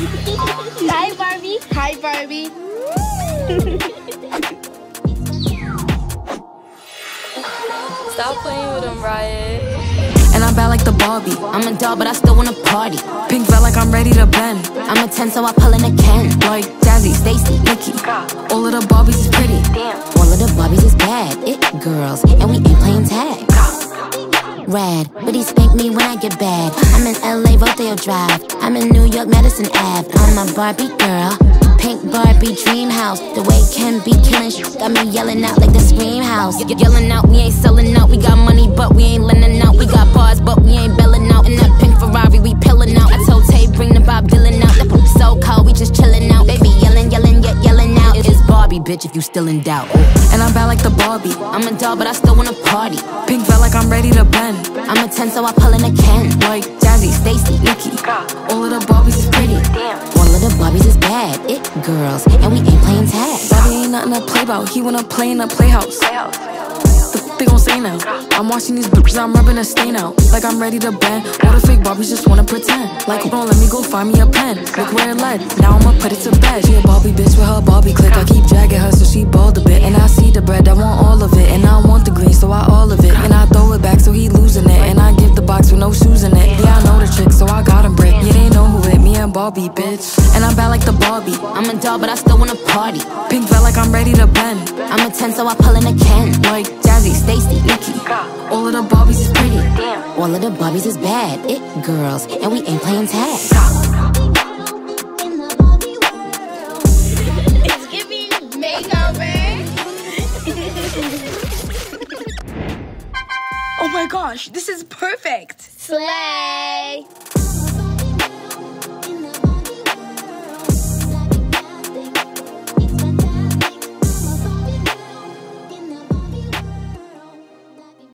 Hi, Barbie. Hi, Barbie. Stop playing with him, Riot. And I'm bad like the Barbie. I'm a doll, but I still wanna party. Pink felt like I'm ready to bend. I'm a 10, so I pull in a Ken. Like Jazzy, Stacy, Nikki. All of the Barbies is pretty. Damn. All of the Barbies is bad. It girls, and we ain't playing tag. But he spank me when I get bad. I'm in LA, Rodeo Drive. I'm in New York, Madison Ave. I'm a Barbie girl. Pink Barbie dream house. The way Ken be killing got me yelling out like the scream house. Ye- Yelling out, we ain't selling out. We got money, but we ain't lending Barbie, bitch, if you still in doubt. And I'm bad like the Barbie. I'm a doll, but I still wanna party. Pink felt like I'm ready to bend. I'm a 10, so I pull in a Ken. Like Jazzy, Stacy, Nikki. All of the Barbies is pretty. All of the Barbies is bad. It girls, and we ain't playing tag. Barbie ain't nothing to play about. He wanna play in a playhouse. F- they gon' say now. I'm watching these bitches, I'm rubbing a stain out. Like I'm ready to bend. All the fake Barbies just wanna pretend. Like, on, let me go find me a pen. Look where it led. Now I'ma put it to bed. She a Barbie bitch with her Barbie click. I keep dragging her so she bald a bit. And I see the bread, I want all of it. And I want Barbie, bitch. And I'm bad like the Barbie. I'm a doll, but I still wanna party. Pink felt like I'm ready to bend. I'm a 10, so I pull in a Ken. Like Jazzy, Stacy, Nikki. All of the Barbies is pretty. All of the Barbies is bad. It girls, and we ain't playing tag. It's giving makeover. oh my gosh, this is perfect. Slay.